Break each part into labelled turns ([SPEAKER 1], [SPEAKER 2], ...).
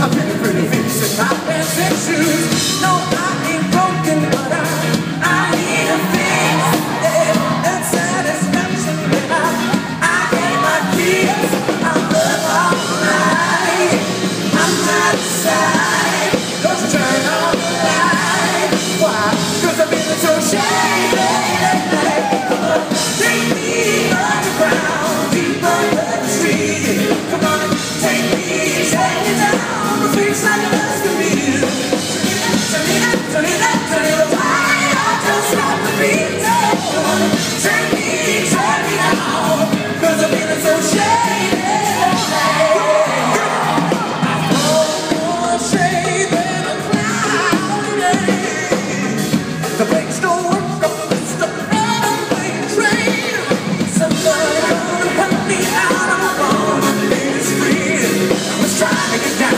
[SPEAKER 1] I'm pretty in my pants and shoes. No, I ain't broken, but I, I need a fix. Yeah, satisfaction when I, I get my. I'm all night. I'm not aside. Don't you turn on the light. Why? Cause I've been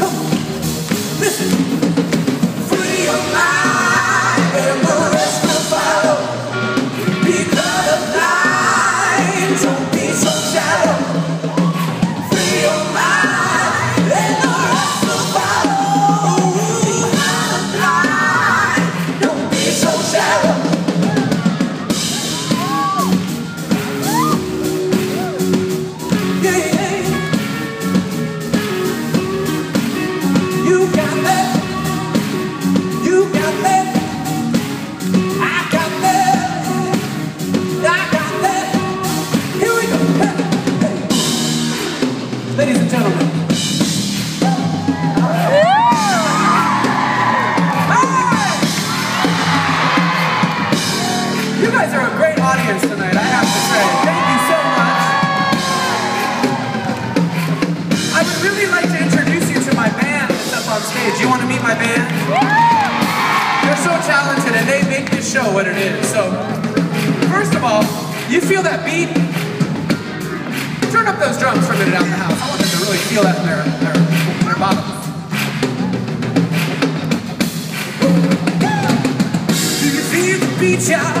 [SPEAKER 1] Come on, listen. Ladies and gentlemen. You guys are a great audience tonight, I have to say. Thank you so much. I would really like to introduce you to my band that's up on stage. You want to meet my band? They're so talented and they make this show what it is. So, first of all, you feel that beat? Turn up those drums for a minute out in the house. I want them to really feel that in their, their, their. Do you feel the beat, y'all?